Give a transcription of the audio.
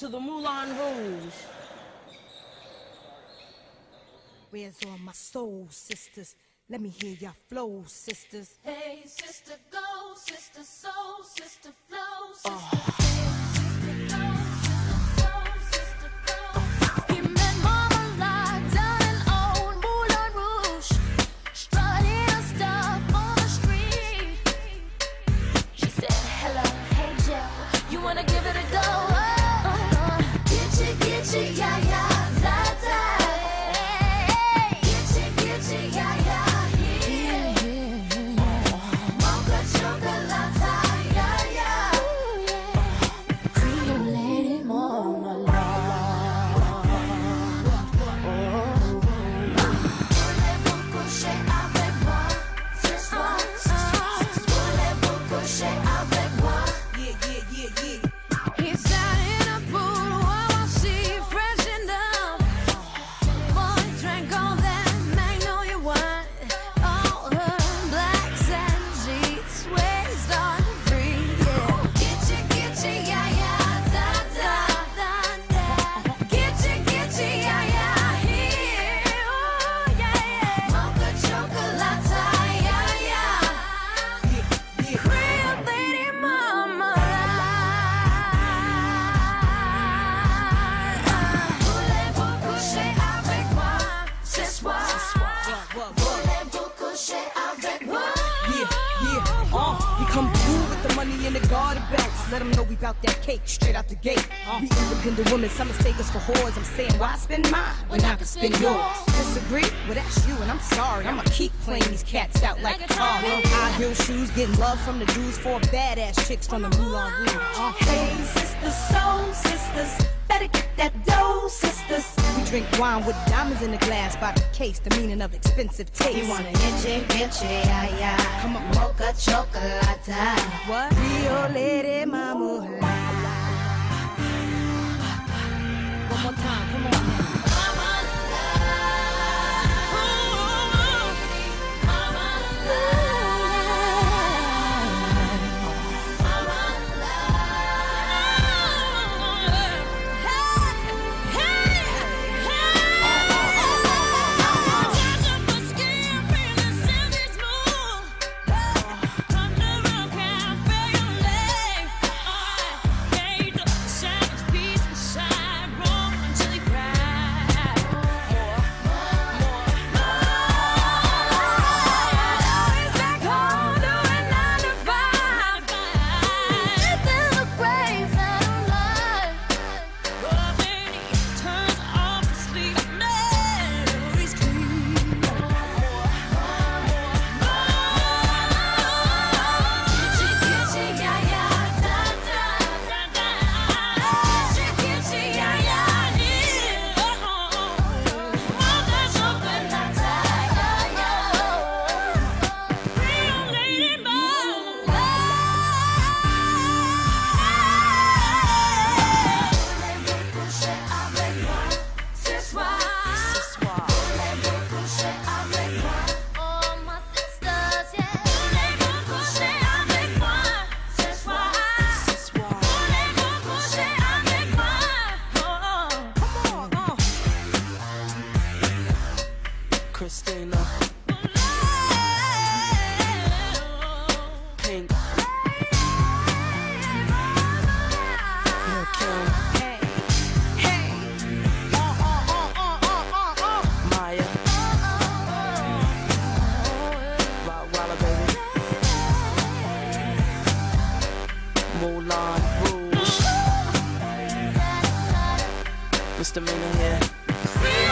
to the Moulin Rouge. Where's all my soul sisters? Let me hear your flow, sisters. Hey, sister, go, sister, soul, sister, flow, oh. sister. Sister, in the garden belts. Let them know we bout that cake straight out the gate. We independent women, some mistake us for whores. I'm saying, why spend mine when I can spend yours? Disagree? Well, that's you, and I'm sorry. I'ma keep playing these cats out like a car. High heel shoes, getting love from the dudes, four badass chicks from the Moulin Rouge. Uh, Hey, sisters, soul sisters, better get that dough, sisters. Drink wine with diamonds in the glass by the case, the meaning of expensive taste. You wanna itchy, itchy, yeah, yeah. Come on. Mocha chocolate. What? Rio Lady Mama. One more time, come on now. Mr. Millionaire.